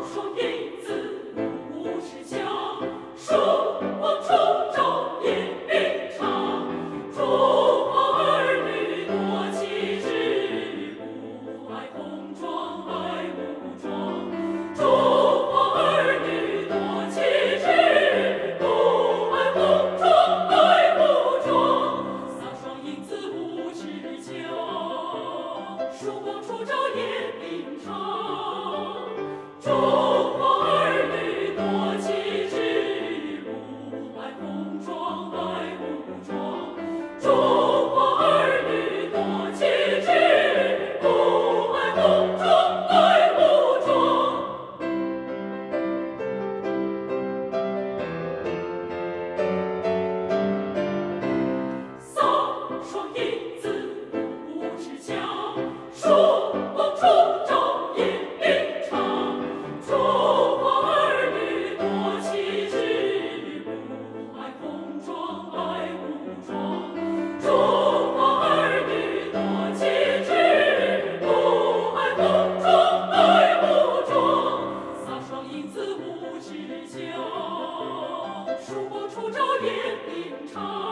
飒爽英姿五尺枪曙光重照兵临场中华儿女多奇志不爱红装爱武装中华儿女多奇志不爱红装爱武装飒爽英姿五尺枪曙光出照照扁平。